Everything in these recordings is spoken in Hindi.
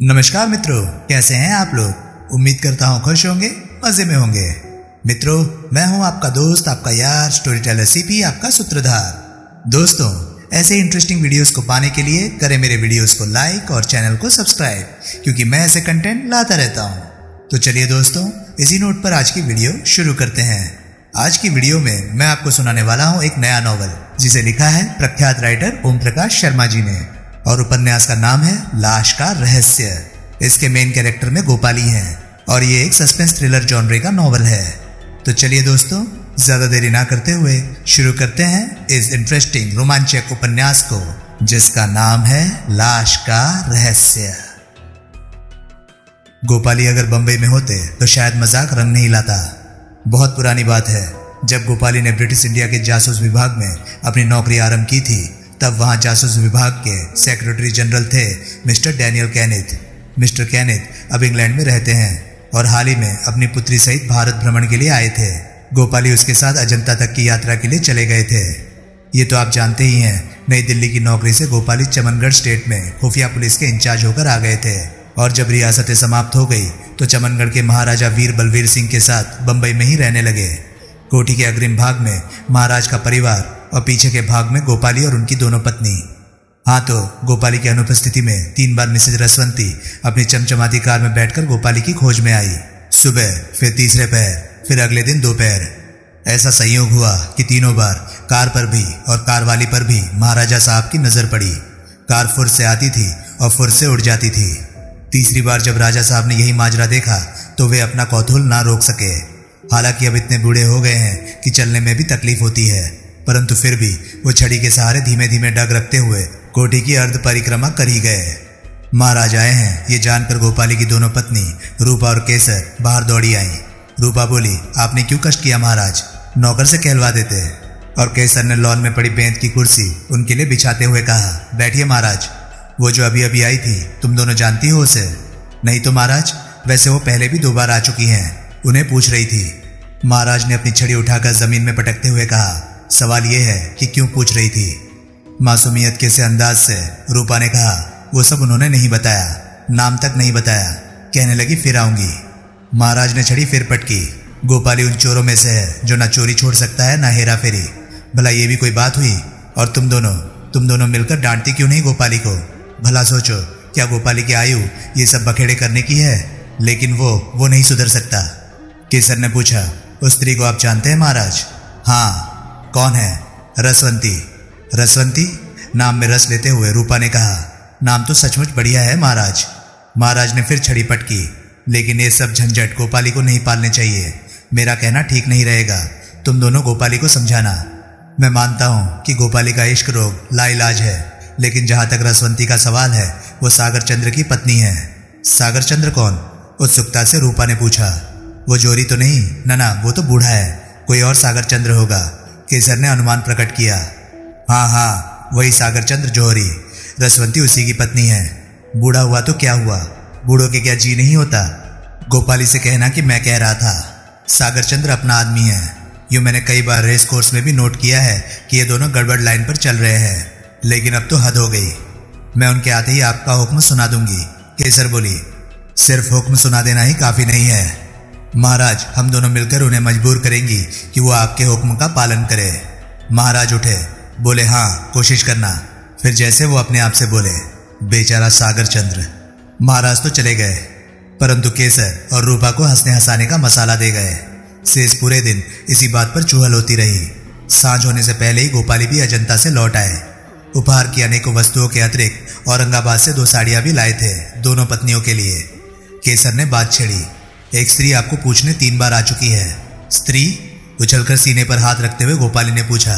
नमस्कार मित्रों, कैसे हैं आप लोग? उम्मीद करता हूँ खुश होंगे, मज़े में होंगे। मित्रों, मैं हूँ आपका दोस्त, आपका यार स्टोरी टेलर सीपी आपका सूत्रधार। दोस्तों, ऐसे इंटरेस्टिंग वीडियोस को पाने के लिए करें मेरे वीडियोस को लाइक और चैनल को सब्सक्राइब क्योंकि मैं ऐसे कंटेंट लाता रहता हूँ। तो चलिए दोस्तों, इसी नोट पर आज की वीडियो शुरू करते हैं। आज की वीडियो में मैं आपको सुनाने वाला हूँ एक नया नॉवल जिसे लिखा है प्रख्यात राइटर ओम प्रकाश शर्मा जी ने। और उपन्यास का नाम है लाश का रहस्य। इसके मेन कैरेक्टर में गोपाली हैं और ये एक सस्पेंस थ्रिलर जॉनरे का नॉवल है। तो चलिए दोस्तों, ज़्यादा देरी ना करते हुए शुरू करते हैं इस इंटरेस्टिंग रोमांचक उपन्यास को, जिसका नाम है लाश का रहस्य। गोपाली अगर बंबई में होते तो शायद मज़ाक रंग नहीं लाता। बहुत पुरानी बात है, जब गोपाली ने ब्रिटिश इंडिया के जासूस विभाग में अपनी नौकरी आरंभ की थी तब वहाँ जासूस विभाग के सेक्रेटरी जनरल थे, mister Daniel Kenneth. Mister Kenneth अब इंग्लैंड में रहते हैं और हाल ही में अपनी पुत्री सहित भारत भ्रमण के लिए आए थे। गोपाली उसके साथ अजंता तक की यात्रा के लिए चले गए थे। ये तो आप जानते ही हैं, नई दिल्ली की नौकरी से गोपाली चमनगढ़ स्टेट में खुफिया पुलिस के इंचार्ज होकर आ गए थे। और जब रियासतें समाप्त हो गई तो चमनगढ़ के महाराजा वीर बलवीर सिंह के साथ बंबई में ही रहने लगे। कोठी के अग्रिम भाग में महाराज का परिवार और पीछे के भाग में गोपाली और उनकी दोनों पत्नी। हाँ तो गोपाली की अनुपस्थिति में तीन बार मिसेज रसवंती अपनी चमचमाती कार में बैठकर गोपाली की खोज में आई। सुबह, फिर तीसरे पैर, फिर अगले दिन दोपहर। ऐसा संयोग हुआ कि तीनों बार कार पर भी और कार वाली पर भी महाराजा साहब की नज़र पड़ी। कार फुर से आती थी और फुर से उड़ जाती थी। तीसरी बार जब राजा साहब ने यही माजरा देखा तो वे अपना कौतूहल ना रोक सके। हालाँकि अब इतने बूढ़े हो गए हैं कि चलने में भी तकलीफ़ होती है। परंतु फिर भी वो छड़ी के सहारे धीमे धीमे डग रखते हुए कोठी की अर्ध परिक्रमा कर ही गए। महाराज आए हैं। ये जानकर गोपाली की दोनों पत्नी, रूपा और केसर, बाहर दौड़ी आई। रूपा बोली, आपने क्यों कष्ट किया महाराज? नौकर से कहलवा देते और केसर ने लॉन में पड़ी बेंत की कुर्सी उनके लिए बिछाते हुए कहा, बैठिए महाराज। वो जो अभी अभी आई थी, तुम दोनों जानती हो उसे? नहीं तो महाराज, वैसे वो पहले भी दो बार आ चुकी हैं। उन्हें पूछ रही थी। महाराज ने अपनी छड़ी उठाकर ज़मीन में पटकते हुए कहा सवाल यह है कि क्यों पूछ रही थी? मासूमियत के से अंदाज से? रूपा ने कहा, वो सब उन्होंने नहीं बताया, नाम तक नहीं बताया। कहने लगी, फिर आऊँगी। महाराज ने छड़ी फिर पटकी। गोपाली उन चोरों में से है, जो ना चोरी छोड़ सकता है, ना हेरा फेरी। भला ये भी कोई बात हुई? और तुम दोनों तुम दोनों मिलकर डांटती क्यों नहीं गोपाली को? भला सोचो, क्या गोपाली की आयु ये सब बखेड़े करने की है? लेकिन वो वो नहीं सुधर सकता। केसर ने पूछा, उस स्त्री को आप जानते हैं महाराज? हाँ कौन है? रसवंती। रसवंती? नाम में रस लेते हुए रूपा ने कहा, नाम तो सचमुच बढ़िया है, महाराज। महाराज ने फिर छड़ी पटकी। लेकिन ये सब झंझट गोपाली को नहीं पालने चाहिए। मेरा कहना ठीक नहीं रहेगा। तुम दोनों गोपाली को समझाना। मैं मानता हूँ कि गोपाली का इश्क रोग लाइलाज है, लेकिन जहाँ तक रसवंती का सवाल है, वो सागर चंद्र की पत्नी है। सागर चंद्र कौन? उत्सुकता से रूपा ने पूछा। वो जोरी तो नहीं? ना ना, वो तो बूढ़ा है। कोई और सागर चंद्र होगा। केसर ने अनुमान प्रकट किया। हाँ हाँ वही सागर चंद्र जौहरी, रसवंती उसी की पत्नी है। बूढ़ा हुआ तो क्या हुआ? बूढ़ों के क्या जी नहीं होता? गोपाली से कहना कि मैं कह रहा था, सागर चंद्र अपना आदमी है। यूँ मैंने कई बार रेस कोर्स में भी नोट किया है कि ये दोनों गड़बड़ लाइन पर चल रहे हैं, लेकिन अब तो हद हो गई। मैं उनके आते ही आपका हुक्म सुना दूँगी। केसर बोली, सिर्फ़ हुक्म सुना देना ही काफ़ी नहीं है। महाराज, हम दोनों मिलकर उन्हें मजबूर करेंगे कि वो आपके हुक्म का पालन करे। महाराज उठे, बोले हाँ कोशिश करना। फिर जैसे वो अपने आप से बोले, बेचारा सागर चंद्र। महाराज तो चले गए, परंतु केसर और रूपा को हंसने हंसाने का मसाला दे गए। शेष पूरे दिन इसी बात पर चूहल होती रही। साँझ होने से पहले ही गोपाली भी अजंता से लौट आए। उपहार की अनेकों वस्तुओं के अतिरिक्त औरंगाबाद से दो साड़ियाँ भी लाए थे, दोनों पत्नियों के लिए। केसर ने बात छेड़ी। एक स्त्री आपको पूछने तीन बार आ चुकी है। स्त्री, उछलकर सीने पर हाथ रखते हुए गोपाली ने पूछा,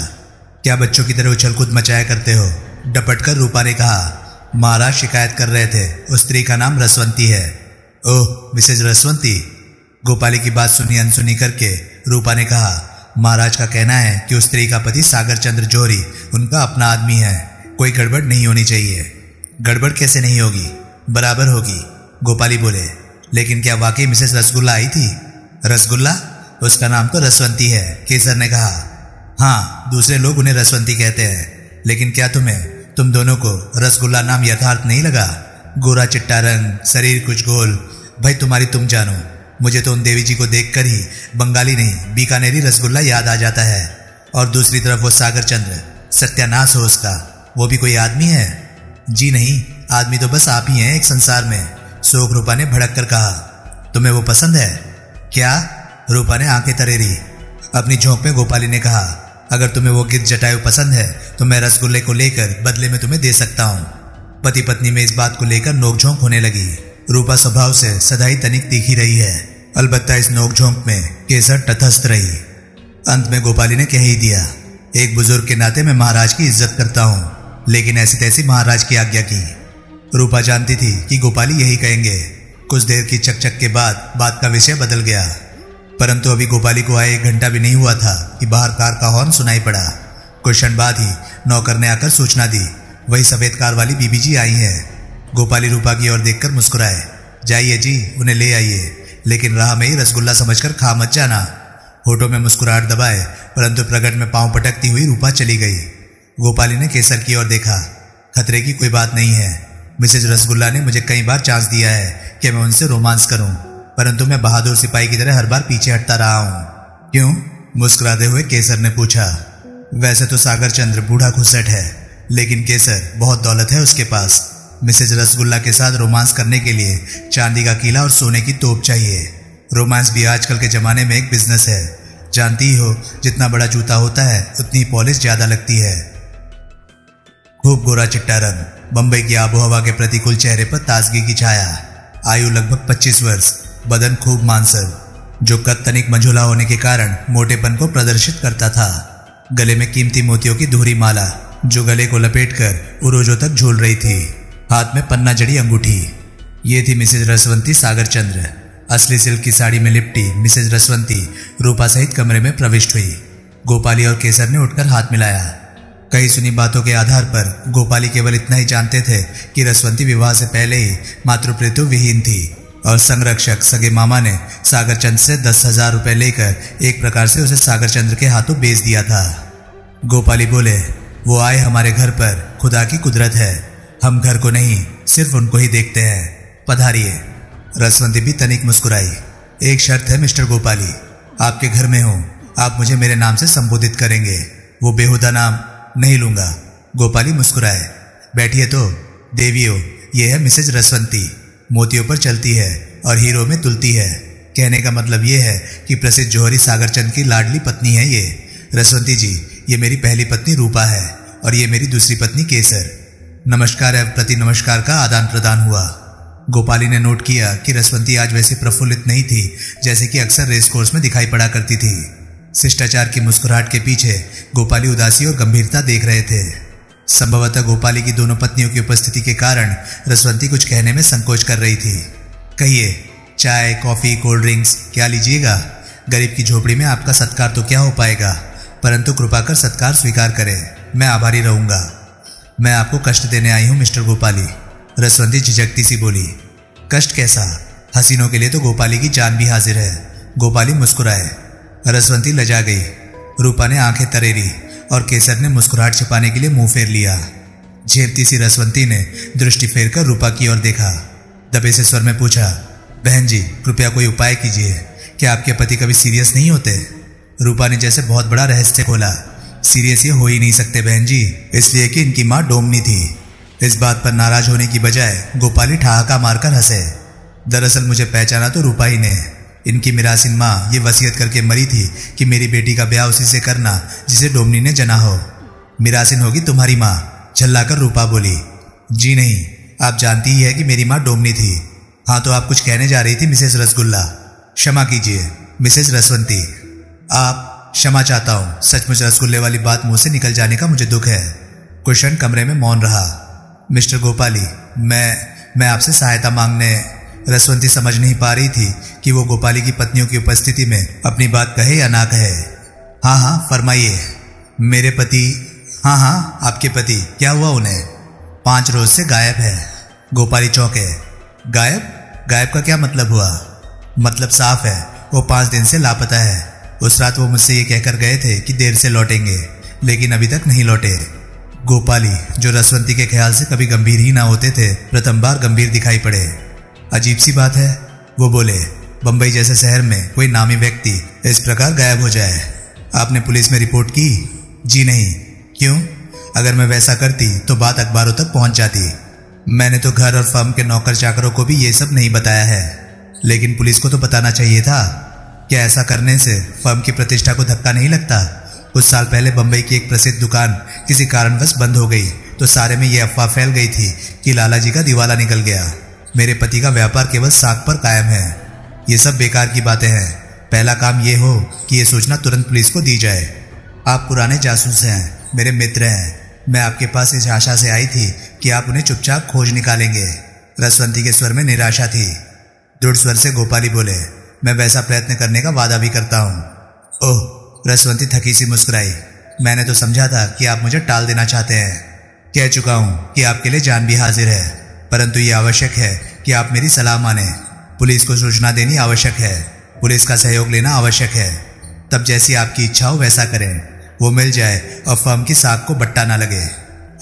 क्या बच्चों की तरह उछल कूद मचाया करते हो? डपट कर रूपा ने कहा महाराज शिकायत कर रहे थे। उस स्त्री का नाम रसवंती है। ओह, मिसेज रसवंती? गोपाली की बात सुनी अनसुनी करके रूपा ने कहा, महाराज का कहना है कि उस स्त्री का पति सागर चंद्र जोहरी, उनका अपना आदमी है। कोई गड़बड़ नहीं होनी चाहिए। गड़बड़ कैसे नहीं होगी? बराबर होगी। गोपाली बोले लेकिन क्या वाकई मिसेस रसगुल्ला आई थी? रसगुल्ला? उसका नाम तो रसवंती है, केसर ने कहा। हाँ दूसरे लोग उन्हें रसवंती कहते हैं। लेकिन क्या तुम्हें? तुम दोनों को रसगुल्ला नाम यथार्थ नहीं लगा? गोरा चिट्टा रंग, शरीर कुछ गोल भाई, तुम्हारी तुम जानो। मुझे तो उन देवी जी को देखकर ही बंगाली नहीं, बीकानेरी रसगुल्ला याद आ जाता है। और दूसरी तरफ़ वो सागर चंद्र, सत्यानाश हो उसका। वो भी कोई आदमी है? जी नहीं, आदमी तो बस आप ही हैं एक संसार में। शोक रूपा ने भड़क कर कहा, तुम्हें वो पसंद है? क्या? रूपा ने आँखें तरेरी। अपनी झोंक में गोपाली ने कहा, अगर तुम्हें वो गिर जटायु पसंद है तो मैं रसगुल्ले को लेकर बदले में तुम्हें दे सकता हूँ। पति पत्नी में इस बात को लेकर नोकझोंक होने लगी। रूपा स्वभाव से सदाई तनिक तीखी रही है। अलबत्ता इस नोकझोंक में केसर तथस्थ रही। अंत में गोपाली ने कह ही दिया, एक बुज़ुर्ग के नाते मैं महाराज की इज़्ज़त करता हूँ, लेकिन ऐसी तैसी महाराज की आज्ञा की। रूपा जानती थी कि गोपाली यही कहेंगे। कुछ देर की चकचक के बाद बात का विषय बदल गया। परंतु अभी गोपाली को आए एक घंटा भी नहीं हुआ था कि बाहर कार का हॉर्न सुनाई पड़ा। कुछ क्षण बाद ही नौकर ने आकर सूचना दी। वही सफ़ेद कार वाली बीबी जी आई है। गोपाली रूपा की ओर देखकर मुस्कुराए। जाइए जी, उन्हें ले आइए। लेकिन राह में ही रसगुल्ला समझकर खा मत जाना। होठों में मुस्कुराहट दबाए, परंतु प्रकट में पाँव पटकती हुई रूपा चली गई। गोपाली ने केसर की ओर देखा। खतरे की कोई बात नहीं है। मिसेज रसगुल्ला ने मुझे कई बार चांस दिया है कि मैं उनसे रोमांस करूँ, परंतु मैं बहादुर सिपाही की तरह हर बार पीछे हटता रहा हूँ। क्यों? मुस्कुराते हुए केसर ने पूछा। वैसे तो सागर चंद्र बूढ़ा घुसट है, लेकिन केसर बहुत दौलत है उसके पास। मिसेज रसगुल्ला के साथ रोमांस करने के लिए चांदी का किला और सोने की तोप चाहिए। रोमांस भी आजकल के जमाने में एक बिज़नेस है। जानती ही, जितना बड़ा जूता होता है, उतनी पॉलिश ज़्यादा लगती है। खूब गोरा चिट्टा रंग। बंबई की आबोहवा के प्रतिकूल चेहरे पर ताजगी की छाया आयु लगभग 25 वर्ष, बदन खूब मानसर, जो कद तनिक मंझोला होने के कारण मोटेपन को प्रदर्शित करता था। गले में कीमती मोतियों की धूरी माला, जो गले को लपेट कर उरोजों तक झूल रही थी। हाथ में पन्ना जड़ी अंगूठी। ये थी मिसेज रसवंती सागर चंद्र। असली सिल्क की साड़ी में लिपटी मिसेज रसवंती रूपा सहित कमरे में प्रविष्ट हुई। गोपाली और केसर ने उठकर हाथ मिलाया। कई सुनी बातों के आधार पर गोपाली केवल इतना ही जानते थे कि रसवंती विवाह से पहले ही मातृप्रेतु विहीन थी और संरक्षक सगे मामा ने सागर चंद से दस हज़ार रुपए लेकर एक प्रकार से उसे सागर चंद्र के हाथों बेच दिया था। गोपाली बोले, वो आए हमारे घर पर, खुदा की कुदरत है। हम घर को नहीं, सिर्फ़ उनको ही देखते हैं। पधारिए। रसवंती भी तनिक मुस्कुराई। एक शर्त है, मिस्टर गोपाली। आपके घर में हूँ। आप मुझे मेरे नाम से संबोधित करेंगे। वो बेहुदा नाम नहीं लूँगा। गोपाली मुस्कुराए। बैठिए तो। देवियो, ये है मिसेज रसवंती। मोतियों पर चलती है और हीरो में तुलती है। कहने का मतलब ये है कि प्रसिद्ध जौहरी सागरचंद की लाडली पत्नी है ये। रसवंती जी, ये मेरी पहली पत्नी रूपा है और ये मेरी दूसरी पत्नी केसर। नमस्कार एवं प्रति नमस्कार का आदान प्रदान हुआ। गोपाली ने नोट किया कि रसवंती आज वैसे प्रफुल्लित नहीं थी, जैसे कि अक्सर रेस कोर्स में दिखाई पड़ा करती थी। शिष्टाचार की मुस्कुराहट के पीछे गोपाली उदासी और गंभीरता देख रहे थे। संभवतः गोपाली की दोनों पत्नियों की उपस्थिति के कारण रसवंती कुछ कहने में संकोच कर रही थी। कहिए, चाय, कॉफ़ी, कोल्ड ड्रिंक्स, क्या लीजिएगा? गरीब की झोपड़ी में आपका सत्कार तो क्या हो पाएगा? परंतु कृपा कर सत्कार स्वीकार करें। मैं आभारी रहूँगा। मैं आपको कष्ट देने आई हूँ, मिस्टर गोपाली। रसवंती झिझकती सी बोली, कष्ट कैसा? हसीनों के लिए तो गोपाली की जान भी हाजिर है। गोपाली मुस्कुराए। रसवंती लजा गई। रूपा ने आँखें तरेरी और केसर ने मुस्कुराहट छिपाने के लिए मुँह फेर लिया। झेपती सी रसवंती ने दृष्टि फेर कर रूपा की ओर देखा। दबे से स्वर में पूछा, बहन जी, कृपया कोई उपाय कीजिए। क्या आपके पति कभी सीरियस नहीं होते? रूपा ने जैसे बहुत बड़ा रहस्य खोला, सीरियस ये हो ही नहीं सकते बहन जी, इसलिए कि इनकी माँ डोमनी थी। इस बात पर नाराज़ होने की बजाय गोपाली ठहाका मारकर हंसे। दरअसल मुझे पहचाना तो रूपा ही ने। इनकी मिरासिन माँ ये वसीयत करके मरी थी कि मेरी बेटी का ब्याह उसी से करना, जिसे डोमनी ने जना हो। मिरासिन होगी तुम्हारी माँ, झल्लाकर रूपा बोली। जी नहीं, आप जानती ही है कि मेरी माँ डोमनी थी। हाँ तो आप कुछ कहने जा रही थी मिसेज रसगुल्ला। क्षमा कीजिए मिसेज रसवंती। आप, क्षमा चाहता हूँ, सचमुच रसगुल्ले वाली बात मुँह से निकल जाने का मुझे दुख है। कुशन कमरे में मौन रहा। मिस्टर गोपाली, मैं मैं आपसे सहायता मांगने रसवंती समझ नहीं पा रही थी कि वो गोपाली की पत्नियों की उपस्थिति में अपनी बात कहे या ना कहे। हाँ हाँ फरमाइए। मेरे पति हाँ हाँ आपके पति, क्या हुआ उन्हें? पाँच रोज से गायब है। गोपाली चौके। गायब? गायब का क्या मतलब हुआ? मतलब साफ़ है, वो पाँच दिन से लापता है। उस रात वो मुझसे ये कहकर गए थे कि देर से लौटेंगे, लेकिन अभी तक नहीं लौटे। गोपाली, जो रसवंती के ख्याल से कभी गंभीर ही ना होते थे, प्रथम बार गंभीर दिखाई पड़े। अजीब सी बात है। वो बोले, बंबई जैसे शहर में कोई नामी व्यक्ति इस प्रकार गायब हो जाए। आपने पुलिस में रिपोर्ट की? जी नहीं। क्यों? अगर मैं वैसा करती तो बात अखबारों तक पहुँच जाती। मैंने तो घर और फर्म के नौकर चाकरों को भी ये सब नहीं बताया है। लेकिन पुलिस को तो बताना चाहिए था क्या ऐसा करने से फर्म की प्रतिष्ठा को धक्का नहीं लगता। कुछ साल पहले बंबई की एक प्रसिद्ध दुकान किसी कारणवश बंद हो गई तो सारे में यह अफवाह फैल गई थी कि लाला जी का दिवाला निकल गया। मेरे पति का व्यापार केवल साख पर कायम है। ये सब बेकार की बातें हैं। पहला काम ये हो कि ये सूचना तुरंत पुलिस को दी जाए। आप पुराने जासूस हैं, मेरे मित्र हैं। मैं आपके पास इस आशा से आई थी कि आप उन्हें चुपचाप खोज निकालेंगे। रसवंती के स्वर में निराशा थी। दृढ़ स्वर से गोपाली बोले, मैं वैसा प्रयत्न करने का वादा भी करता हूँ। ओह, रसवंती थकी सी मुस्कुराई। मैंने तो समझा था कि आप मुझे टाल देना चाहते हैं। कह चुका हूँ कि आपके लिए जान भी हाजिर है। परंतु ये आवश्यक है कि आप मेरी सलाह माने। पुलिस को सूचना देनी आवश्यक है। पुलिस का सहयोग लेना आवश्यक है। तब जैसी आपकी इच्छा हो वैसा करें। वो मिल जाए और फर्म की साख को बट्टा ना लगे।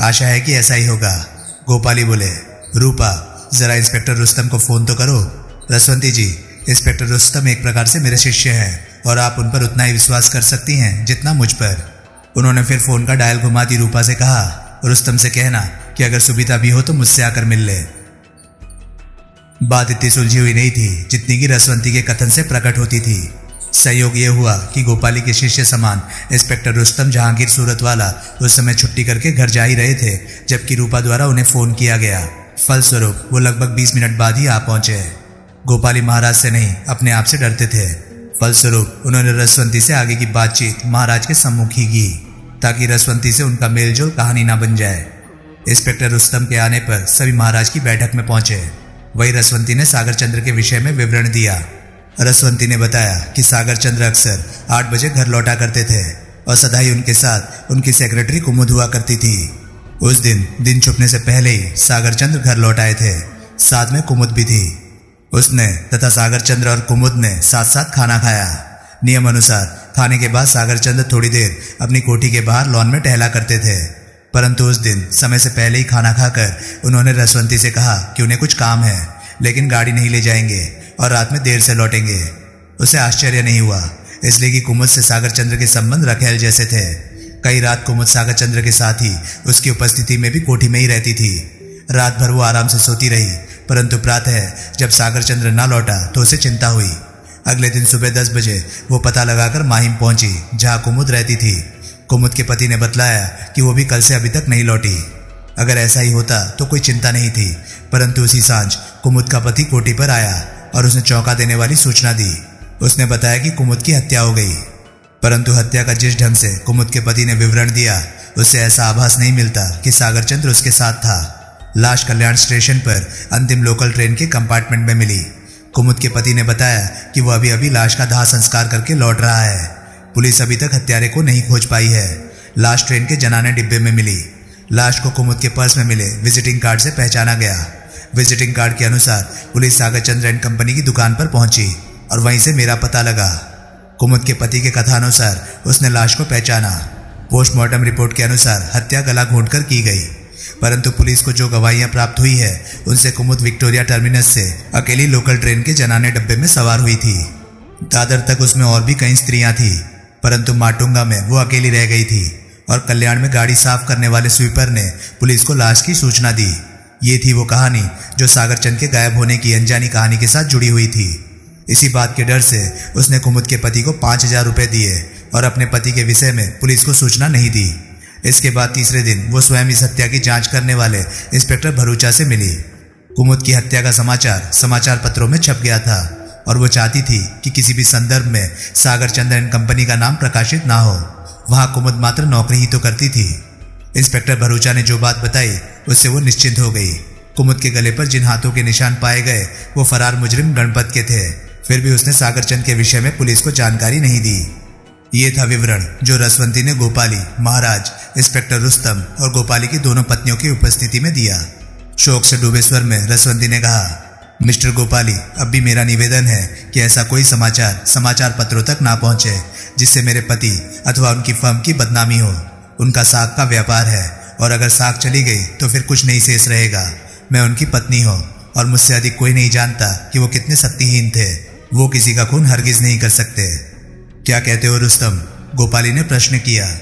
आशा है कि ऐसा ही होगा। गोपाली बोले, रूपा, जरा इंस्पेक्टर रुस्तम को फ़ोन तो करो। रसवंती जी, इंस्पेक्टर रुस्तम एक प्रकार से मेरे शिष्य हैं और आप उन पर उतना ही विश्वास कर सकती हैं जितना मुझ पर। उन्होंने फिर फ़ोन का डायल घुमाती रूपा से कहा रुस्तम से कहना कि अगर सुविधा भी हो तो मुझसे आकर मिल ले। बात इतनी सुलझी हुई नहीं थी जितनी की रसवंती के कथन से प्रकट होती थी। सहयोग ये हुआ कि गोपाली के शिष्य समान इंस्पेक्टर रुस्तम जहांगीर सूरत वाला उस समय छुट्टी करके घर जा ही रहे थे, जबकि रूपा द्वारा उन्हें फ़ोन किया गया। फलस्वरूप, वो लगभग 20 मिनट बाद ही आ पहुँचे। गोपाली महाराज से नहीं, अपने आप से डरते थे। फलस्वरूप, उन्होंने रसवंती से आगे की बातचीत महाराज के सम्मुख ही की। ताकि रसवंती से उनका मेलजोल कहानी ना बन जाए। इंस्पेक्टर रुस्तम के आने पर सभी महाराज की बैठक में पहुँचे। वही रसवंती ने सागर चंद्र के विषय में विवरण दिया। रसवंती ने बताया कि सागर चंद्र अक्सर आठ बजे घर लौटा करते थे और सदाई उनके साथ उनकी सेक्रेटरी कुमुद हुआ करती थी। उस दिन दिन छुपने से पहले ही सागर चंद्र घर लौट आए थे। साथ में कुमुद भी थी। उसने तथा सागर चंद्र और कुमुद ने साथ साथ खाना खाया। नियम अनुसार खाने के बाद सागर चंद्र थोड़ी देर अपनी कोठी के बाहर लॉन में टहला करते थे। परंतु उस दिन समय से पहले ही खाना खाकर उन्होंने रसवंती से कहा कि उन्हें कुछ काम है, लेकिन गाड़ी नहीं ले जाएँगे और रात में देर से लौटेंगे। उसे आश्चर्य नहीं हुआ, इसलिए कि कुमुद से सागर चंद्र के संबंध रखेल जैसे थे। कई रात कुमुद सागर चंद्र के साथ ही उसकी उपस्थिति में भी कोठी में ही रहती थी। रात भर वो आराम से सोती रही, परंतु प्रातः जब सागर चंद्र ना लौटा तो उसे चिंता हुई। अगले दिन सुबह दस बजे वो पता लगाकर माहिम पहुँची, जहाँ कुमुद रहती थी। कुमुद के पति ने बतलाया कि वो भी कल से अभी तक नहीं लौटी। अगर ऐसा ही होता तो कोई चिंता नहीं थी, परंतु उसी साँझ कुमुद का पति कोटी पर आया और उसने चौंका देने वाली सूचना दी। उसने बताया कि कुमुद की हत्या हो गई। परंतु हत्या का जिस ढंग से कुमुद के पति ने विवरण दिया, उससे ऐसा आभास नहीं मिलता कि सागर चंद्र उसके साथ था। लाश कल्याण स्टेशन पर अंतिम लोकल ट्रेन के कंपार्टमेंट में मिली। कुमुद के पति ने बताया कि वह अभी अभी लाश का दाह संस्कार करके लौट रहा है। पुलिस अभी तक हत्यारे को नहीं खोज पाई है। लाश ट्रेन के जनाने डिब्बे में मिली। लाश को कुमुद के पर्स में मिले, विजिटिंग कार्ड से पहचाना गया। विजिटिंग कार्ड के अनुसार, police Sagar Chandra and company की दुकान पर पहुँची और वहीं से मेरा पता लगा। कुमुद के पति के कथानुसार, उसने लाश को पहचाना। पोस्टमार्टम रिपोर्ट के अनुसार, हत्या गला घोंटकर की गई। परंतु पुलिस को जो गवाहियाँ प्राप्त हुई है, उनसे कुमुद विक्टोरिया टर्मिनस से अकेली लोकल ट्रेन के जनाने डब्बे में सवार हुई थी। दादर तक उसमें और भी कई स्त्रियाँ थी, परंतु माटुंगा में वो अकेली रह गई थी और कल्याण में गाड़ी साफ़ करने वाले स्वीपर ने पुलिस को लाश की सूचना दी। ये थी वो कहानी जो सागर चंद के गायब होने की अनजानी कहानी के साथ जुड़ी हुई थी। इसी बात के डर से उसने कुमुद के पति को पाँच हज़ार रुपए दिए और अपने पति के विषय में पुलिस को सूचना नहीं दी। इसके बाद तीसरे दिन वो स्वयं इस हत्या की जाँच करने वाले इंस्पेक्टर भरूचा से मिली। कुमुद की हत्या का समाचार समाचार पत्रों में छप गया था और वो चाहती थी कि किसी भी संदर्भ में सागर चंद्रन कंपनी का नाम प्रकाशित ना हो। वहाँ कुमुद मात्र नौकरी ही तो करती थी। इंस्पेक्टर भरूचा ने जो बात बताई, उससे वो निश्चिंत हो गई। कुमुद के गले पर जिन हाथों के निशान पाए गए, वो फरार मुजरिम गणपत के थे। फिर भी उसने सागर चंद के विषय में पुलिस को जानकारी नहीं दी। ये था विवरण, जो रसवंती ने गोपाली, महाराज, इंस्पेक्टर रुस्तम और गोपाली की दोनों पत्नियों की उपस्थिति में दिया। शोक से डूबे स्वर में रसवंती ने कहा, मिस्टर गोपाली, अब भी मेरा निवेदन है कि ऐसा कोई समाचार समाचार पत्रों तक ना पहुँचे, जिससे मेरे पति अथवा उनकी फर्म की बदनामी हो। उनका साग का व्यापार है, और अगर साग चली गई तो फिर कुछ नहीं शेष रहेगा। मैं उनकी पत्नी हूँ, और मुझसे अधिक कोई नहीं जानता कि वो कितने शक्तिहीन थे। वो किसी का खून हरगिज नहीं कर सकते। क्या कहते हो रुस्तम? गोपाली ने प्रश्न किया।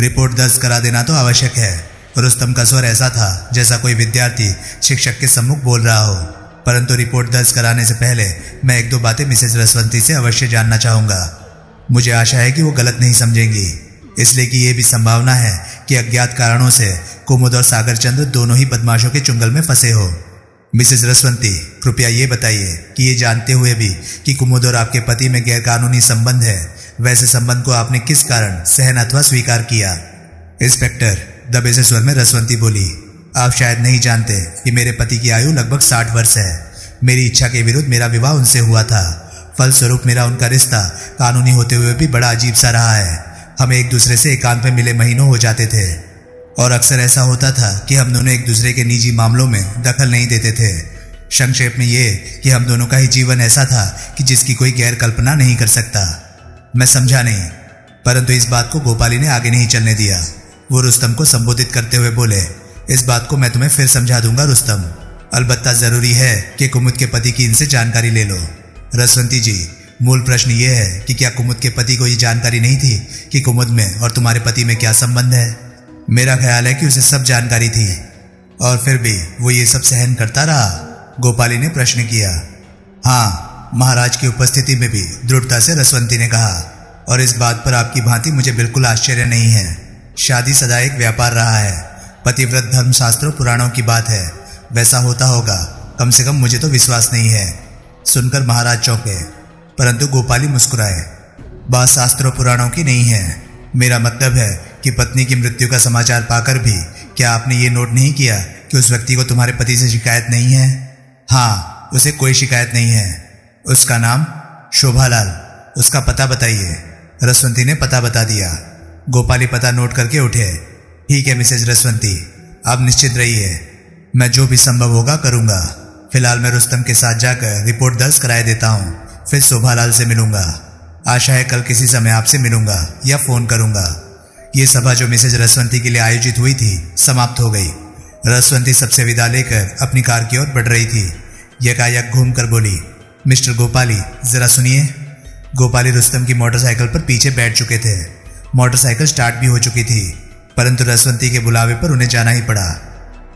रिपोर्ट दर्ज करा देना तो आवश्यक है। रुस्तम का स्वर ऐसा था, जैसा कोई विद्यार्थी शिक्षक के सम्मुख बोल रहा हो। परंतु रिपोर्ट दर्ज कराने से पहले मैं एक दो बातें मिसेज रसवंती से अवश्य जानना चाहूँगा। मुझे आशा है कि वो गलत नहीं समझेंगी। इसलिए कि यह भी संभावना है कि अज्ञात कारणों से कुमुद और सागर चंद्र दोनों ही बदमाशों के चुंगल में फंसे हो। मिसेज रसवंती, कृपया ये बताइए कि ये जानते हुए भी कि कुमुद और आपके पति में गैरकानूनी संबंध है। वैसे संबंध को आपने किस कारण सहन अथवा स्वीकार किया? इंस्पेक्टर दबे से स्वर में रसवंती बोली, आप शायद नहीं जानते कि मेरे पति की आयु लगभग साठ वर्ष है। मेरी इच्छा के विरुद्ध मेरा विवाह उनसे हुआ था। फलस्वरूप मेरा उनका रिश्ता कानूनी होते हुए भी बड़ा अजीब सा रहा है। हम एक दूसरे से एकांत में मिले महीनों हो जाते थे। और अक्सर ऐसा होता था कि हम दोनों एक दूसरे के निजी मामलों में दखल नहीं देते थे। संक्षेप में ये कि हम दोनों का ही जीवन ऐसा था कि जिसकी कोई गैर कल्पना नहीं कर सकता। मैं समझा नहीं। परंतु इस बात को गोपाली ने आगे नहीं चलने दिया। वो रुस्तम को संबोधित करते हुए बोले, इस बात को मैं तुम्हें फिर समझा दूँगा, रुस्तम। अलबत्ता ज़रूरी है कि कुमुद के पति की इनसे जानकारी ले लो। रसवंती जी, मूल प्रश्न ये है कि क्या कुमुद के पति को ये जानकारी नहीं थी कि कुमुद में और तुम्हारे पति में क्या संबंध है? मेरा ख्याल है कि उसे सब जानकारी थी। और फिर भी वो ये सब सहन करता रहा? गोपाली ने प्रश्न किया। हाँ महाराज की उपस्थिति में भी दृढ़ता से रसवंती ने कहा, और इस बात पर आपकी भांति मुझे बिल्कुल आश्चर्य नहीं है। शादी सदा एक व्यापार रहा है। पतिव्रत धर्म धर्मशास्त्रों, पुराणों की बात है। वैसा होता होगा। कम से कम मुझे तो विश्वास नहीं है। सुनकर महाराज चौंके। परंतु गोपाली मुस्कुराए। बात शास्त्रों, पुराणों की नहीं है। मेरा मतलब है कि पत्नी की मृत्यु का समाचार पाकर भी क्या आपने ये नोट नहीं किया कि उस व्यक्ति को तुम्हारे पति से शिकायत नहीं है? हाँ उसे कोई शिकायत नहीं है। उसका नाम शोभालाल। उसका पता बताइए। रसवंती ने पता बता दिया। गोपाली पता नोट करके उठे। ठीक है, मिसेज रसवंती। आप निश्चित रहिए। मैं जो भी संभव होगा करूँगा। फ़िलहाल मैं रुस्तम के साथ जाकर रिपोर्ट दर्ज कराए देता हूँ। फिर शोभालाल से मिलूँगा। आशा है कल किसी समय आपसे मिलूँगा या फ़ोन करूँगा। ये सभा जो मिसेज रसवंती के लिए आयोजित हुई थी, समाप्त हो गई। रसवंती सबसे विदा लेकर अपनी कार की ओर बढ़ रही थी। यकायक घूमकर बोली मिस्टर गोपाली, जरा सुनिए। गोपाली रुस्तम की मोटरसाइकिल पर पीछे बैठ चुके थे। मोटरसाइकिल स्टार्ट भी हो चुकी थी, परंतु रसवंती के बुलावे पर उन्हें जाना ही पड़ा।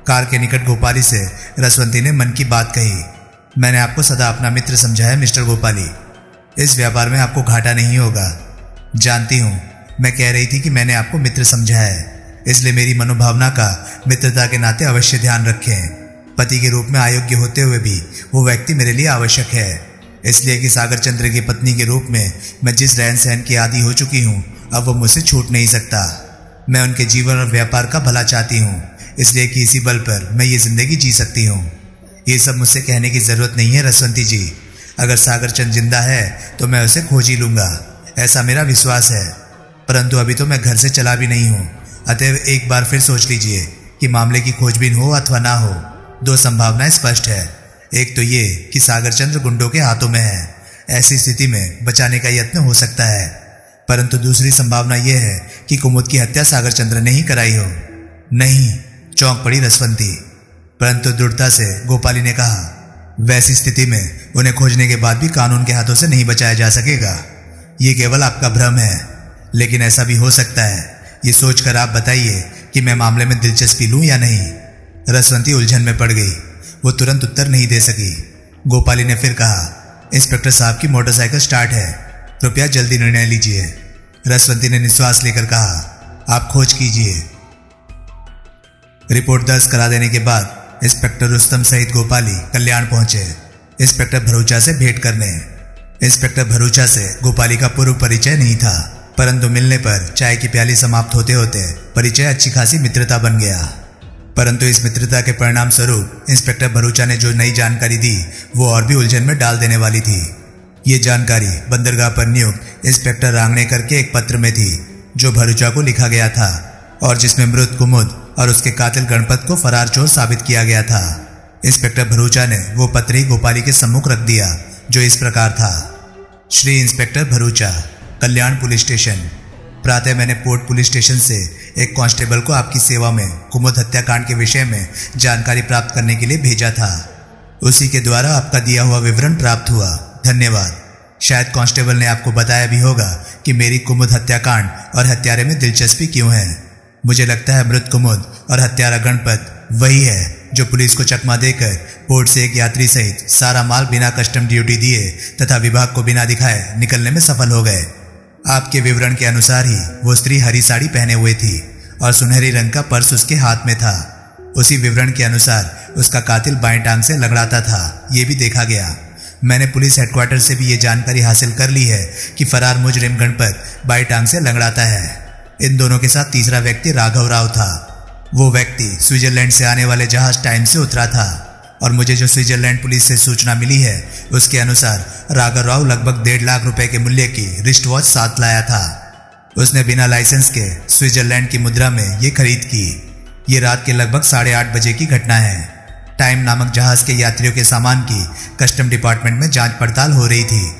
कार के निकट गोपाली से रसवंती ने मन की बात कही। मैंने आपको सदा अपना मित्र समझा है, मिस्टर गोपाली। इस व्यापार में आपको घाटा नहीं होगा। जानती हूँ, मैं कह रही थी कि मैंने आपको मित्र समझा है। इसलिए मेरी मनोभावना का, मित्रता के नाते अवश्य ध्यान रखें। पति के रूप में अयोग्य होते हुए भी वो व्यक्ति मेरे लिए आवश्यक है। इसलिए कि सागर चंद्र की पत्नी के रूप में मैं जिस रहन सहन की आदि हो चुकी हूँ, अब वो मुझसे छूट नहीं सकता। मैं उनके जीवन और व्यापार का भला चाहती हूँ, इसलिए कि इसी बल पर मैं ये ज़िंदगी जी सकती हूँ। ये सब मुझसे कहने की ज़रूरत नहीं है, रसवंती जी। अगर सागर चंद ज़िंदा है तो मैं उसे खोज ही लूँगा। ऐसा मेरा विश्वास है। परंतु अभी तो मैं घर से चला भी नहीं हूँ। अतएव एक बार फिर सोच लीजिए कि मामले की खोजबीन हो अथवा ना हो। दो संभावनाएँ स्पष्ट है। एक तो ये कि सागर चंद्र गुंडों के हाथों में है। ऐसी स्थिति में बचाने का यत्न हो सकता है। परंतु दूसरी संभावना यह है कि कुमुद की हत्या सागर चंद्र ने ही कराई हो। नहीं, चौंक पड़ी रसवंती। परंतु दृढ़ता से गोपाली ने कहा, वैसी स्थिति में उन्हें खोजने के बाद भी कानून के हाथों से नहीं बचाया जा सकेगा। ये केवल आपका भ्रम है। लेकिन ऐसा भी हो सकता है। ये सोचकर आप बताइए कि मैं मामले में दिलचस्पी लूँ या नहीं। रसवंती उलझन में पड़ गई। वो तुरंत उत्तर नहीं दे सकी। गोपाली ने फिर कहा, इंस्पेक्टर साहब की मोटरसाइकिल स्टार्ट है। कृपया जल्दी निर्णय लीजिए। रसवंती ने निश्वास लेकर कहा, आप खोज कीजिए। रिपोर्ट दर्ज करा देने के बाद इंस्पेक्टर रुस्तम सहित गोपाली कल्याण पहुँचे। इंस्पेक्टर भरूचा से भेंट करने। इंस्पेक्टर भरूचा से गोपाली का पूर्व परिचय नहीं था, परंतु मिलने पर चाय की प्याली समाप्त होते होते परिचय अच्छी खासी मित्रता बन गया। परंतु इस मित्रता के परिणाम स्वरूप इंस्पेक्टर भरूचा ने जो नई जानकारी दी, वो और भी उलझन में डाल देने वाली थी। ये जानकारी बंदरगाह पर नियुक्त इंस्पेक्टर रांगणेकर के एक पत्र में थी, जो भरूचा को लिखा गया था, और जिसमें मृत कुमुद और उसके कातिल गणपत को फरार चोर साबित किया गया था। इंस्पेक्टर भरूचा ने वो पत्र ही गोपाली के सम्मुख रख दिया, जो इस प्रकार था। Shri inspector Bharucha, Kalyan police station. प्रातः मैंने पोर्ट पुलिस स्टेशन से एक कांस्टेबल को आपकी सेवा में, कुमुद हत्याकांड के विषय में जानकारी प्राप्त करने के लिए भेजा था। उसी के द्वारा आपका दिया हुआ विवरण प्राप्त हुआ। धन्यवाद। शायद कांस्टेबल ने आपको बताया भी होगा कि मेरी कुमुद हत्याकांड और हत्यारे में दिलचस्पी क्यों है। मुझे लगता है मृत कुमुद और हत्यारा गणपत वही है जो पुलिस को चकमा देकर पोर्ट से एक यात्री सहित सारा माल बिना कस्टम ड्यूटी दिए तथा विभाग को बिना दिखाए निकलने में सफल हो गए। आपके विवरण के अनुसार ही वो स्त्री हरी साड़ी पहने हुए थी और सुनहरी रंग का पर्स उसके हाथ में था। उसी विवरण के अनुसार उसका कातिल बाएँ टांग से लगड़ाता था। ये भी देखा गया। मैंने पुलिस हेडक्वार्टर से भी ये जानकारी हासिल कर ली है कि फरार मुजरिम गणपत बाई टांग से लंगड़ाता है। इन दोनों के साथ तीसरा व्यक्ति राघव राव था। वो व्यक्ति स्विट्जरलैंड से आने वाले जहाज़ टाइम से उतरा था। और मुझे जो स्विट्जरलैंड पुलिस से सूचना मिली है, उसके अनुसार राघव राव लगभग डेढ़ लाख रुपए के मूल्य की रिस्ट वॉच साथ लाया था। उसने बिना लाइसेंस के स्विट्जरलैंड की मुद्रा में ये खरीद की। ये रात के लगभग साढ़े आठ बजे की घटना है। टाइम नामक जहाज़ के यात्रियों के सामान की कस्टम डिपार्टमेंट में जाँच पड़ताल हो रही थी।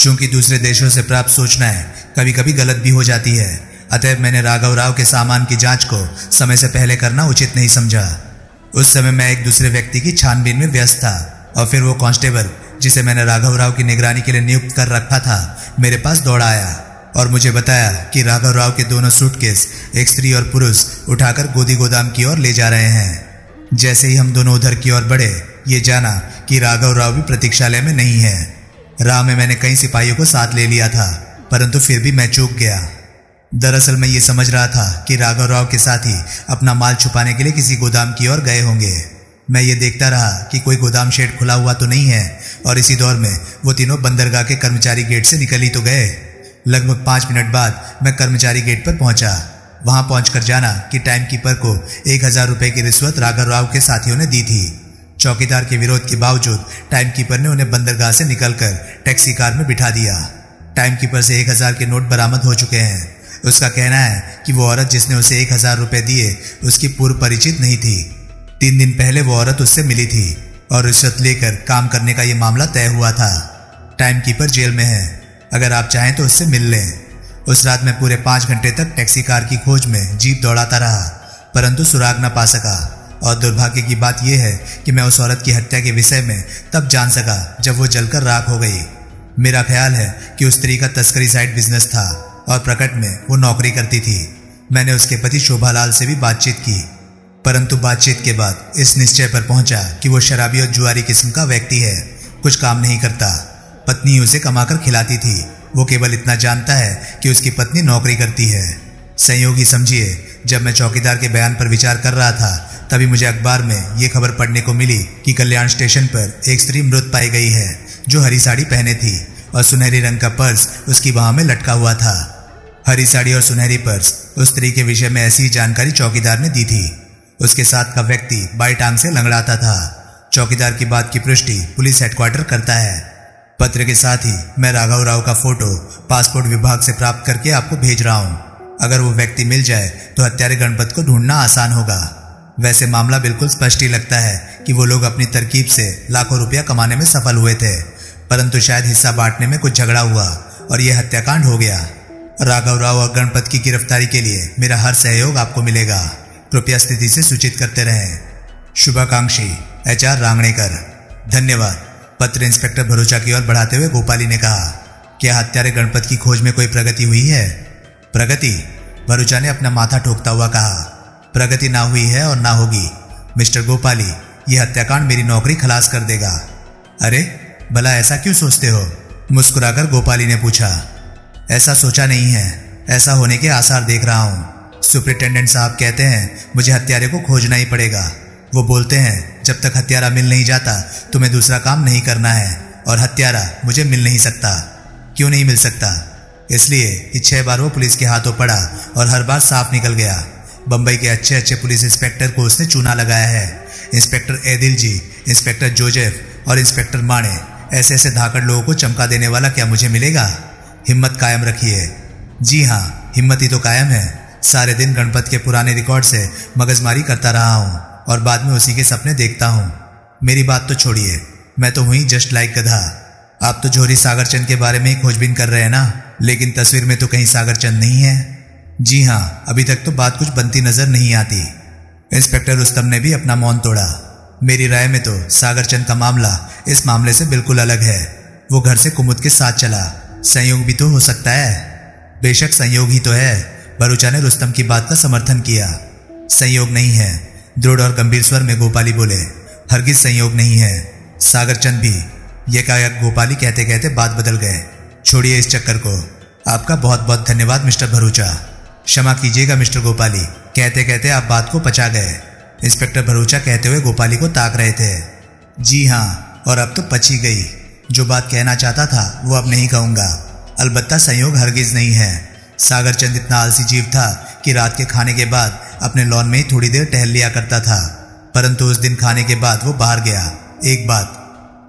चूँकि दूसरे देशों से प्राप्त सूचनाएँ कभी कभी गलत भी हो जाती है, अतएव मैंने राघव राव के सामान की जाँच को समय से पहले करना उचित नहीं समझा। उस समय मैं एक दूसरे व्यक्ति की छानबीन में व्यस्त था और फिर वो कांस्टेबल, जिसे मैंने राघव राव की निगरानी के लिए नियुक्त कर रखा था, मेरे पास दौड़ा आया और मुझे बताया कि राघव राव के दोनों सूटकेस, एक स्त्री और पुरुष, उठाकर गोदी गोदाम की ओर ले जा रहे हैं। जैसे ही हम दोनों उधर की ओर बढ़े, ये जाना कि राघव राव भी प्रतीक्षालय में नहीं है। राह में मैंने कई सिपाहियों को साथ ले लिया था, परंतु फिर भी मैं चूक गया। दरअसल मैं ये समझ रहा था कि राघव राव के साथ ही अपना माल छुपाने के लिए किसी गोदाम की ओर गए होंगे। मैं ये देखता रहा कि कोई गोदाम शेड खुला हुआ तो नहीं है और इसी दौर में वो तीनों बंदरगाह के कर्मचारी गेट से निकल ही तो गए। लगभग पाँच मिनट बाद मैं कर्मचारी गेट पर पहुँचा। वहाँ पहुंचकर जाना कि टाइम कीपर को एक हज़ार रुपये की रिश्वत राघव राव के साथियों ने दी थी। चौकीदार के विरोध के बावजूद टाइम कीपर ने उन्हें बंदरगाह से निकलकर टैक्सी कार में बिठा दिया। टाइम कीपर से एक हज़ार के नोट बरामद हो चुके हैं। उसका कहना है कि वो औरत जिसने उसे एक हज़ार रुपए दिए, उसकी पूर्व परिचित नहीं थी। तीन दिन पहले वो औरत उससे मिली थी और रिश्वत लेकर काम करने का ये मामला तय हुआ था। टाइम कीपर जेल में है। अगर आप चाहें तो उससे मिल लें। उस रात में पूरे पाँच घंटे तक टैक्सी कार की खोज में जीप दौड़ाता रहा, परंतु सुराग न पा सका। और दुर्भाग्य की बात यह है कि मैं उस औरत की हत्या के विषय में तब जान सका जब वो जलकर राख हो गई। मेरा ख्याल है कि उस स्त्री का तस्करी साइड बिज़नेस था। और प्रकट में वो नौकरी करती थी। मैंने उसके पति शोभालाल से भी बातचीत की। परंतु बातचीत के बाद इस निश्चय पर पहुँचा कि वो शराबी और जुआरी किस्म का व्यक्ति है। कुछ काम नहीं करता। पत्नी उसे कमाकर खिलाती थी। वो केवल इतना जानता है कि उसकी पत्नी नौकरी करती है। संयोगी समझिए, जब मैं चौकीदार के बयान पर विचार कर रहा था, तभी मुझे अखबार में ये खबर पढ़ने को मिली कि कल्याण स्टेशन पर एक स्त्री मृत पाई गई है, जो हरी साड़ी पहने थी, और सुनहरी रंग का पर्स उसकी बाह में लटका हुआ था। हरी साड़ी और सुनहरी पर्स। उस स्त्री के विषय में ऐसी जानकारी चौकीदार ने दी थी। उसके साथ का व्यक्ति बाई टांग से लंगड़ाता था। चौकीदार की बात की पुष्टि पुलिस हेडक्वार्टर करता है। पत्र के साथ ही मैं राघव राव का फ़ोटो पासपोर्ट विभाग से प्राप्त करके आपको भेज रहा हूँ। अगर वो व्यक्ति मिल जाए तो हत्यारे गणपत को ढूंढना आसान होगा। वैसे मामला बिल्कुल स्पष्ट ही लगता है कि वो लोग अपनी तरकीब से लाखों रुपया कमाने में सफल हुए थे। परंतु शायद हिस्सा बांटने में कुछ झगड़ा हुआ और यह हत्याकांड हो गया। राघव राव और गणपत की गिरफ्तारी के लिए मेरा हर सहयोग आपको मिलेगा। कृपया स्थिति से सूचित करते रहें। शुभाकांक्षी एच आर रांगणेकर। धन्यवाद। पत्र इंस्पेक्टर भरोचा की ओर बढ़ाते हुए गोपाली ने कहा, क्या हत्यारे गणपत की खोज में कोई प्रगति हुई है? प्रगति? भरूचा ने अपना माथा ठोकता हुआ कहा, प्रगति ना हुई है और ना होगी। मिस्टर गोपाली यह हत्याकांड मेरी नौकरी खलास कर देगा। अरे, भला ऐसा क्यों सोचते हो? मुस्कुराकर गोपाली ने पूछा ऐसा सोचा नहीं है। ऐसा होने के आसार देख रहा हूँ। सुप्रिंटेंडेंट साहब कहते हैं, मुझे हत्यारे को खोजना ही पड़ेगा। वो बोलते हैं, जब तक हत्यारा मिल नहीं जाता, तुम्हें दूसरा काम नहीं करना है, और हत्यारा मुझे मिल नहीं सकता। क्यों नहीं मिल सकता? इसलिए कि छह बार वो पुलिस के हाथों पड़ा और हर बार साफ़ निकल गया। बम्बई के अच्छे अच्छे पुलिस इंस्पेक्टर को उसने चूना लगाया है। Inspector Adil ji, inspector Joseph और इंस्पेक्टर माणे ऐसे ऐसे धाकड़ लोगों को चमका देने वाला क्या मुझे मिलेगा? हिम्मत कायम रखिए। जी हाँ हिम्मत ही तो कायम है। सारे दिन गणपत के पुराने रिकॉर्ड से मगजमारी करता रहा हूँ और बाद में उसी के सपने देखता हूँ। मेरी बात तो छोड़िए। मैं तो हुई जस्ट लाइक गधा। आप तो जोहरी सागर चंद के बारे में ही खोजबीन कर रहे हैं ना? लेकिन तस्वीर में तो कहीं सागर चंद नहीं है। जी हाँ अभी तक तो बात कुछ बनती नज़र नहीं आती। इंस्पेक्टर रुस्तम ने भी अपना मौन तोड़ा। मेरी राय में तो सागर चंद का मामला इस मामले से बिल्कुल अलग है। वो घर से कुमुद के साथ चला। संयोग भी तो हो सकता है। बेशक संयोग ही तो है। भरूचा ने रुस्तम की बात का समर्थन किया। संयोग नहीं है। दृढ़ और गंभीर स्वर में गोपाली बोले, हरगिज संयोग नहीं है। सागर चंद भी ये कहा गोपाली कहते कहते बात बदल गए। छोड़िए इस चक्कर को। आपका बहुत बहुत धन्यवाद, मिस्टर भरूचा। क्षमा कीजिएगा, मिस्टर गोपाली। कहते कहते आप बात को पचा गए। इंस्पेक्टर भरूचा कहते हुए गोपाली को ताक रहे थे। जी हाँ और अब तो पची गई। जो बात कहना चाहता था, वो अब नहीं कहूँगा। अलबत्ता संयोग हरगिज नहीं है। सागर चंद इतना आलसी जीव था कि रात के खाने के बाद अपने लॉन में ही थोड़ी देर टहल लिया करता था। परंतु उस दिन खाने के बाद वो बाहर गया। एक बात,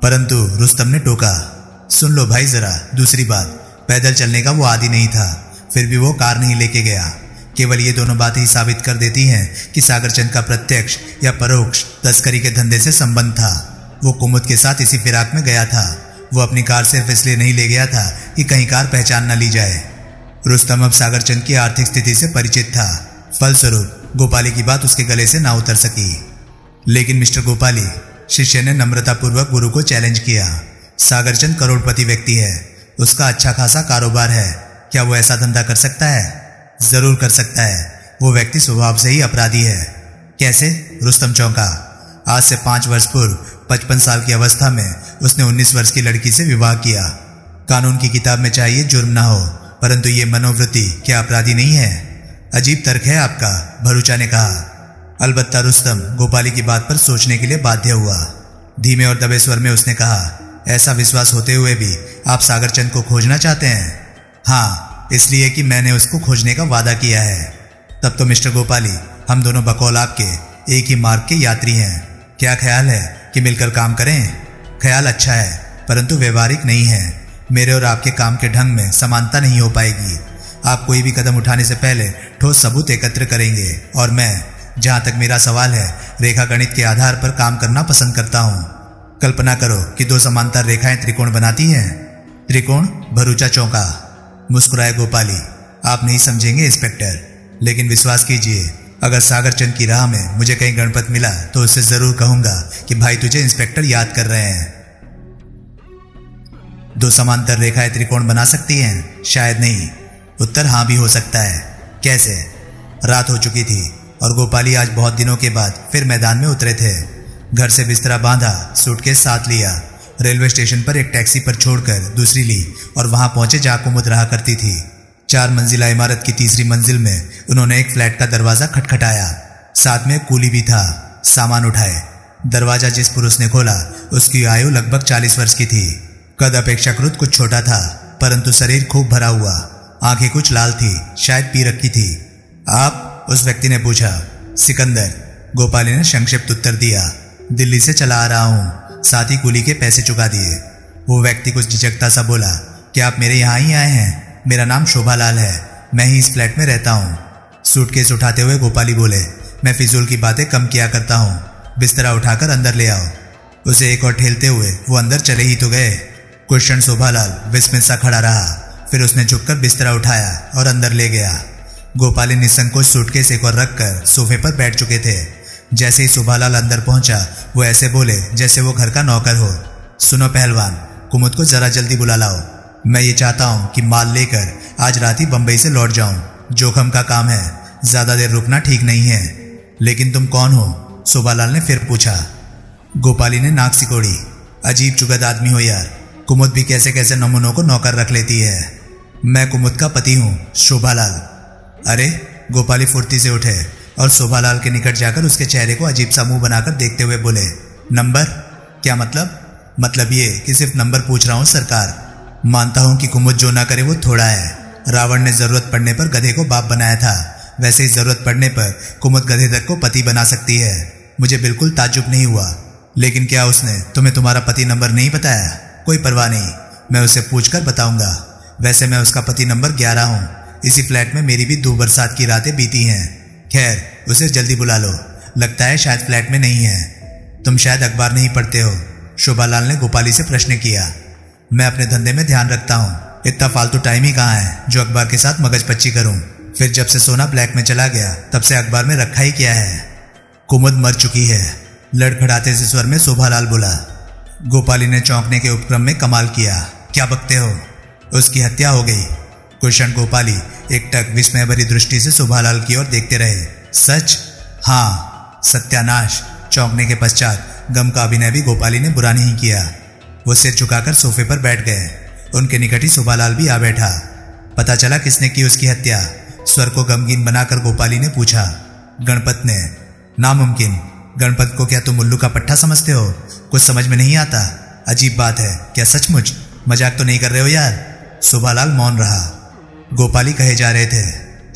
परंतु रुस्तम ने टोका, सुन लो भाई जरा, दूसरी बात, पैदल चलने का वो आदि नहीं था। फिर भी वो कार नहीं लेके गया। केवल ये दोनों बातें ही साबित कर देती हैं कि सागरचंद का प्रत्यक्ष या परोक्ष तस्करी के धंधे से संबंध था। वो कुमुद के साथ इसी फिराक में गया था। वो अपनी कार सिर्फ़ इसलिए नहीं ले गया था कि कहीं कार पहचान न ली जाए। रुस्तम अब सागरचंद की आर्थिक स्थिति से परिचित था। फलस्वरूप, गोपाली की बात उसके गले से ना उतर सकी। लेकिन मिस्टर गोपाली, शिष्य ने नम्रतापूर्वक गुरु को चैलेंज किया। सागरचंद करोड़पति व्यक्ति है। उसका अच्छा खासा कारोबार है। क्या वो ऐसा धंधा कर सकता है? ज़रूर कर सकता है। वो व्यक्ति स्वभाव से ही अपराधी है। कैसे? रुस्तम चौंका। आज से पाँच वर्ष पूर्व, पचपन साल की अवस्था में, उसने उन्नीस वर्ष की लड़की से विवाह किया। कानून की किताब में चाहिए जुर्म ना हो, परंतु ये मनोवृत्ति क्या अपराधी नहीं है? अजीब तर्क है आपका, भरूचा ने कहा। अलबत्ता रुस्तम गोपाली की बात पर सोचने के लिए बाध्य हुआ। धीमे और दबे स्वर में उसने कहा, ऐसा विश्वास होते हुए भी आप सागरचंद को खोजना चाहते हैं? हाँ इसलिए कि मैंने उसको खोजने का वादा किया है। तब तो मिस्टर गोपाली, हम दोनों बकौल आपके एक ही मार्ग के यात्री हैं। क्या ख्याल है कि मिलकर काम करें? ख्याल अच्छा है, परंतु व्यवहारिक नहीं है। मेरे और आपके काम के ढंग में समानता नहीं हो पाएगी। आप कोई भी कदम उठाने से पहले ठोस सबूत एकत्र करेंगे, और मैं, जहाँ तक मेरा सवाल है, रेखा गणित के आधार पर काम करना पसंद करता हूँ। कल्पना करो कि दो समांतर रेखाएँ त्रिकोण बनाती हैं। त्रिकोण भरूचा चौका। मुस्कुराए गोपाली। आप नहीं समझेंगे, इंस्पेक्टर। लेकिन विश्वास कीजिए अगर सागर चंद की राह में मुझे कहीं गणपत मिला तो उससे ज़रूर कहूँगा कि भाई तुझे इंस्पेक्टर याद कर रहे हैं। दो समांतर रेखाएँ त्रिकोण बना सकती हैं? शायद नहीं। उत्तर हाँ भी हो सकता है। कैसे? रात हो चुकी थी, और गोपाली आज बहुत दिनों के बाद फिर मैदान में उतरे थे। घर से बिस्तरा बांधा, सूटकेस साथ लिया। रेलवे स्टेशन पर एक टैक्सी पर छोड़कर दूसरी ली, और वहाँ पहुँचे जहाँ कुमुद रहा करती थी। चार मंजिला इमारत की तीसरी मंजिल में उन्होंने एक फ्लैट का दरवाज़ा खटखटाया। साथ में कूली भी था। सामान उठाए। दरवाज़ा जिस पुरुष ने खोला, उसकी आयु लगभग चालीस वर्ष की थी। कद अपेक्षाकृत कुछ छोटा था, परंतु शरीर खूब भरा हुआ। आँखें कुछ लाल थी, शायद पी रखी थी। आप, उस व्यक्ति ने पूछा, सिकंदर, गोपाली ने संक्षिप्त उत्तर दिया। दिल्ली से चला आ रहा हूँ। साथ ही कुली के पैसे चुका दिए। वो व्यक्ति कुछ झिझकता सा बोला, क्या आप मेरे यहाँ ही आए हैं? मेरा नाम शोभा लाल है। मैं ही इस फ्लैट में रहता हूँ। सूटकेस उठाते हुए गोपाली बोले, मैं फिजूल की बातें कम किया करता हूँ। बिस्तरा उठाकर अंदर ले आओ। उसे एक और ठेलते हुए वो अंदर चले ही तो गए। क्वेश्चन शोभालाल विस्मित सा खड़ा रहा। फिर उसने झुककर बिस्तरा उठाया और अंदर ले गया। गोपाली निसंकोच सूटकेस एक और रखकर सोफे पर बैठ चुके थे। जैसे ही सुभालाल अंदर पहुँचा, वो ऐसे बोले जैसे वो घर का नौकर हो। सुनो पहलवान, कुमुद को जरा जल्दी बुला लाओ। मैं ये चाहता हूँ कि माल लेकर आज रात ही बंबई से लौट जाऊँ। जोखम का काम है। ज़्यादा देर रुकना ठीक नहीं है। लेकिन तुम कौन हो? शोभालाल ने फिर पूछा। गोपाली ने नाक सिकोड़ी। अजीब चुगद आदमी हो यार। कुमुद भी कैसे कैसे नमूनों को नौकर रख लेती है। मैं कुमुद का पति हूँ, शोभालाल। अरे, गोपाली फुर्ती से उठे और शोभालाल के निकट जाकर उसके चेहरे को अजीब सा मुँह बनाकर देखते हुए बोले, नंबर? क्या मतलब? मतलब ये कि सिर्फ़ नंबर पूछ रहा हूँ सरकार। मानता हूँ कि कुमुद जो ना करे वो थोड़ा है। रावण ने ज़रूरत पड़ने पर गधे को बाप बनाया था। वैसे ही ज़रूरत पड़ने पर कुमुद गधे तक को पति बना सकती है। मुझे बिल्कुल ताजुब नहीं हुआ। लेकिन क्या उसने तुम्हें तुम्हारा पति नंबर नहीं बताया? कोई परवाह नहीं। मैं उसे पूछकर बताऊँगा। वैसे मैं उसका पति नंबर ग्यारह हूँ। इसी फ्लैट में मेरी भी दो बरसात की रातें बीती हैं। खैर, उसे जल्दी बुला लो। लगता है शायद फ्लैट में नहीं है। तुम शायद अखबार नहीं पढ़ते हो। शोभालाल ने गोपाली से प्रश्न किया। मैं अपने धंधे में ध्यान रखता हूँ। इतना फालतू टाइम ही कहाँ है? जो अखबार के साथ मगज पच्ची करूँ। फिर जब से सोना ब्लैक में चला गया, तब से अखबार में रखा ही क्या है? कुमुद मर चुकी है। लड़खड़ाते से स्वर में शोभालाल बोला, गोपाली ने चौंकने के उपक्रम में कमाल किया। क्या बकते हो? उसकी हत्या हो गई। कुशन गोपाली एक टक विस्मय भरी दृष्टि से शोभालाल की ओर देखते रहे। सच? हाँ। सत्यानाश। चौंकने के पश्चात गम का अभिनय भी गोपाली ने बुरा नहीं किया। वो सिर झुकाकर सोफे पर बैठ गए। उनके निकट ही सुभालाल भी आ बैठा। पता चला किसने की उसकी हत्या। स्वर को गमगीन बनाकर गोपाली ने पूछा, गणपत ने? नामुमकिन। गणपत को क्या तुम उल्लू का पट्टा समझते हो? कुछ समझ में नहीं आता। अजीब बात है। क्या सचमुच? मज़ाक तो नहीं कर रहे हो यार? सुभालाल मौन रहा। गोपाली कहे जा रहे थे,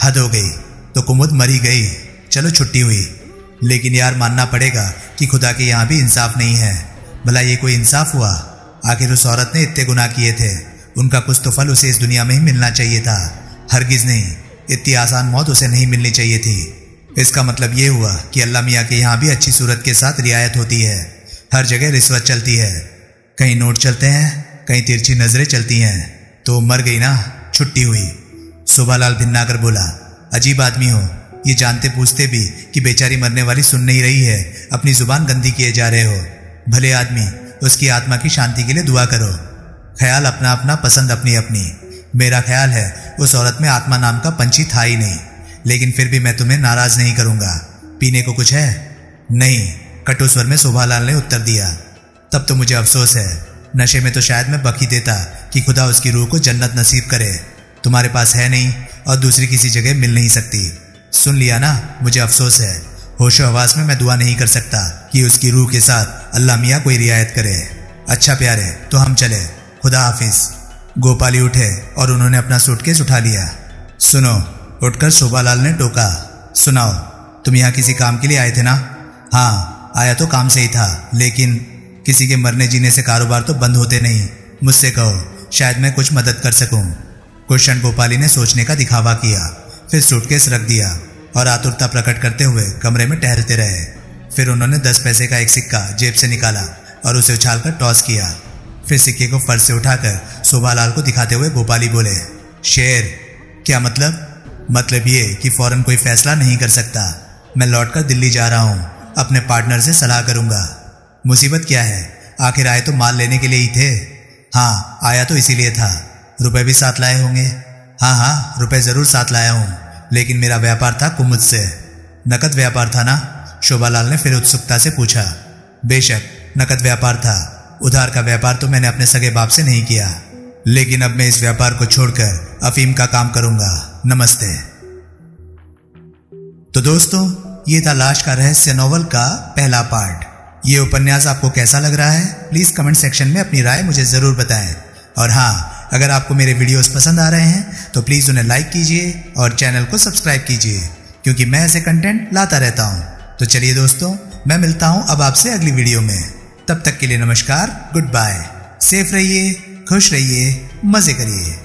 हद हो गई। तो कुमुद मरी गई। चलो छुट्टी हुई। लेकिन यार मानना पड़ेगा कि खुदा के यहाँ भी इंसाफ नहीं है। भला ये कोई इंसाफ हुआ? आखिर उस औरत ने इतने गुनाह किए थे। उनका कुछ तो फल उसे इस दुनिया में ही मिलना चाहिए था। हरगिज नहीं, इतनी आसान मौत उसे नहीं मिलनी चाहिए थी। इसका मतलब ये हुआ कि अल्लाह मियाँ के यहाँ भी अच्छी सूरत के साथ रियायत होती है। हर जगह रिश्वत चलती है। कहीं नोट चलते हैं, कहीं तिरछी नज़रें चलती हैं। तो मर गई ना, छुट्टी हुई। शोभालाल भिन्ना कर बोला, अजीब आदमी हो। ये जानते पूछते भी कि बेचारी मरने वाली सुन नहीं रही है। अपनी ज़ुबान गंदी किए जा रहे हो। भले आदमी उसकी आत्मा की शांति के लिए दुआ करो। ख्याल अपना अपना, पसंद अपनी अपनी। मेरा ख्याल है, उस औरत में आत्मा नाम का पंछी था ही नहीं। लेकिन फिर भी मैं तुम्हें नाराज़ नहीं करूँगा। पीने को कुछ है? नहीं। कटु स्वर में शोभालाल ने उत्तर दिया। तब तो मुझे अफसोस है। नशे में तो शायद मैं बकी देता कि खुदा उसकी रूह को जन्नत नसीब करे। तुम्हारे पास है नहीं और दूसरी किसी जगह मिल नहीं सकती। सुन लिया ना, मुझे अफसोस है। होशो हवास में मैं दुआ नहीं कर सकता कि उसकी रूह के साथ अल्लाह मियाँ कोई रियायत करे। अच्छा प्यारे तो हम चले। खुदा हाफिज। गोपाली उठे और उन्होंने अपना सूटकेस उठा लिया। सुनो, उठकर शोभालाल ने टोका। सुनाओ, तुम यहाँ किसी काम के लिए आए थे ना? हाँ आया तो काम से ही था, लेकिन किसी के मरने जीने से कारोबार तो बंद होते नहीं। मुझसे कहो, शायद मैं कुछ मदद कर सकूँ। क्वेश्चन गोपाली ने सोचने का दिखावा किया, फिर सूटकेस रख दिया। और आतुरता प्रकट करते हुए कमरे में टहलते रहे। फिर उन्होंने दस पैसे का एक सिक्का जेब से निकाला और उसे उछालकर टॉस किया। फिर सिक्के को फर्श से उठाकर शोभालाल को दिखाते हुए गोपाली बोले, शेर, क्या मतलब? मतलब ये कि फ़ौरन कोई फैसला नहीं कर सकता। मैं लौटकर दिल्ली जा रहा हूँ, अपने पार्टनर से सलाह करूँगा। मुसीबत क्या है? आखिर आए तो माल लेने के लिए ही थे? हाँ आया तो इसीलिए था। रुपए भी साथ लाए होंगे? हाँ हाँ रुपए ज़रूर साथ लाया हूँ। लेकिन मेरा व्यापार था कुमुद से। नकद व्यापार था ना? शोभालाल ने फिर उत्सुकता से पूछा। बेशक, नकद व्यापार था। उधार का व्यापार तो मैंने अपने सगे बाप से नहीं किया। लेकिन अब मैं इस व्यापार को छोड़कर अफीम का काम करूँगा। नमस्ते। तो दोस्तों, ये था लाश का रहस्य नॉवल का पहला पार्ट। ये उपन्यास आपको कैसा लग रहा है, प्लीज़ कमेंट सेक्शन में अपनी राय मुझे ज़रूर बताएँ। और हाँ अगर आपको मेरे वीडियोस पसंद आ रहे हैं तो प्लीज़ उन्हें लाइक कीजिए और चैनल को सब्सक्राइब कीजिए, क्योंकि मैं ऐसे कंटेंट लाता रहता हूँ। तो चलिए दोस्तों, मैं मिलता हूँ अब आपसे अगली वीडियो में। तब तक के लिए नमस्कार गुड बाय सेफ़ रहिए, खुश रहिए, मज़े करिए।